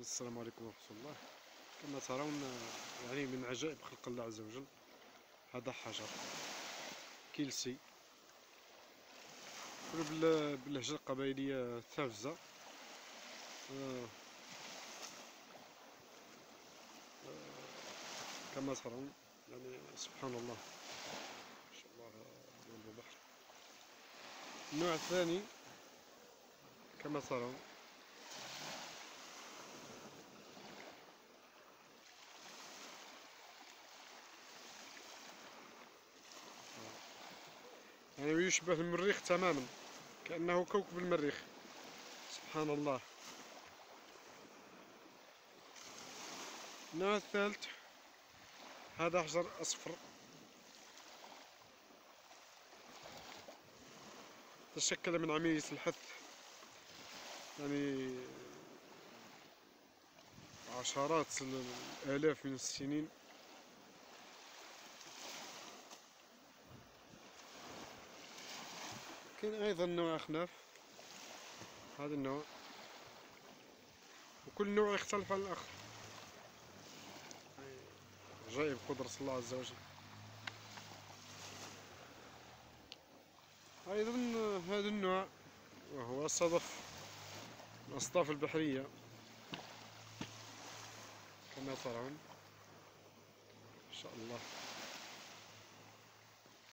السلام عليكم ورحمة الله كما ترون يعني من عجائب خلق الله عز وجل هذا حجر كيلسي باللهجة القبائلية ثافزة آه. آه. كما ترون يعني سبحان الله ما شاء الله البحر النوع الثاني كما ترون يعني يشبه المريخ تماما كأنه كوكب المريخ. سبحان الله. النوع الثالث هذا حجر أصفر. تشكل من عملية الحث. يعني عشرات الآلاف من السنين. كاين أيضا نوع اخناف هذا النوع. وكل نوع يختلف عن الآخر. جايب قدرة الله عز وجل. أيضا هذا النوع وهو الصدف الاصداف البحرية. كما ترون. إن شاء الله.